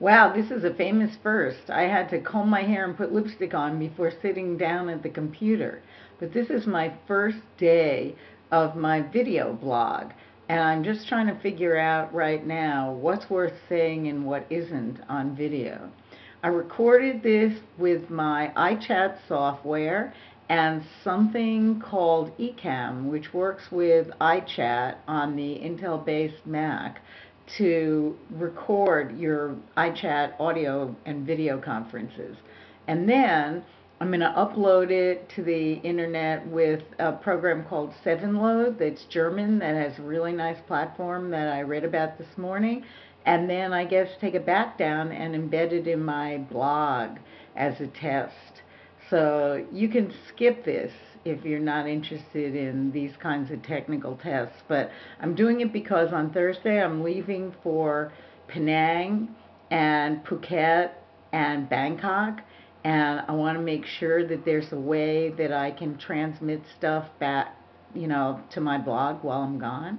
Wow, this is a famous first. I had to comb my hair and put lipstick on before sitting down at the computer. But this is my first day of my video blog. And I'm just trying to figure out right now what's worth saying and what isn't on video. I recorded this with my iChat software and something called Ecamm, which works with iChat on the Intel-based Mac to record your iChat audio and video conferences. And then I'm going to upload it to the internet with a program called Sevenload that's German that has a really nice platform that I read about this morning. And then I guess take it back down and embed it in my blog as a test. So you can skip this if you're not interested in these kinds of technical tests. But I'm doing it because on Thursday I'm leaving for Penang and Phuket and Bangkok. And I want to make sure that there's a way that I can transmit stuff back, you know, to my blog while I'm gone.